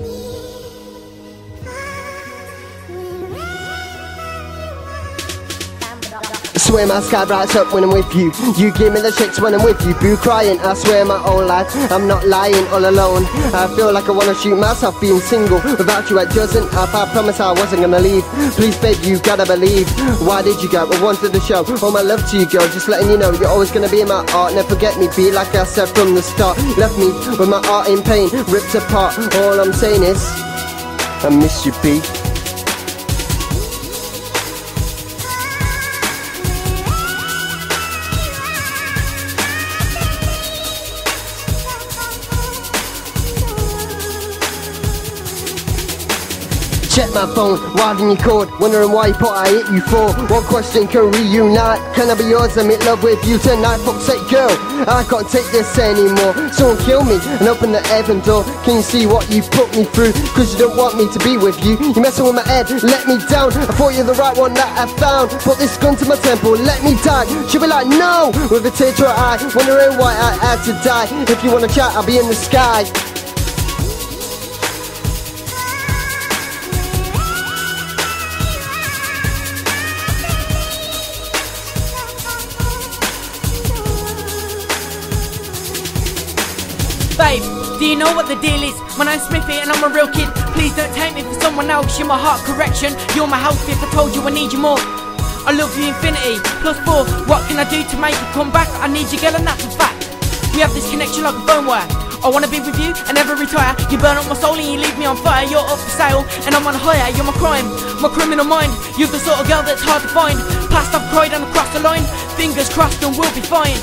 I swear my sky brights up when I'm with you. You give me the chicks when I'm with you. Boo crying, I swear my whole life. I'm not lying all alone. I feel like I wanna shoot myself being single. Without you, it doesn't up. I promise I wasn't gonna leave. Please, babe, you gotta believe. Why did you go? I wanted to show all my love to you, girl. Just letting you know you're always gonna be in my heart. Never forget me, be like I said from the start. Left me with my heart in pain, ripped apart. All I'm saying is, I miss you, B. Check my phone, winding your cord, wondering why you put I hit you for. One question can reunite. Can I be yours? I'm in love with you tonight. Fuck's sake, girl, I can't take this anymore. Someone kill me and open the heaven door. Can you see what you put me through? Cause you don't want me to be with you. You messing with my head, let me down. I thought you're the right one that I found. Put this gun to my temple, let me die. She'll be like, no, with a tear to her eye, wondering why I had to die. If you wanna chat, I'll be in the sky. Babe, do you know what the deal is? My name's Smiiffy and I'm a real kid. Please don't take me for someone else. You're my heart correction. You're my health if I told you I need you more. I love you infinity. Plus four, what can I do to make you come back? I need you, girl, and that's a fact. We have this connection like a phone wire. I wanna be with you and never retire. You burn up my soul and you leave me on fire. You're up for sale and I'm on higher. You're my crime, my criminal mind. You're the sort of girl that's hard to find. Past I've cried and crossed the line. Fingers crossed and we'll be fine.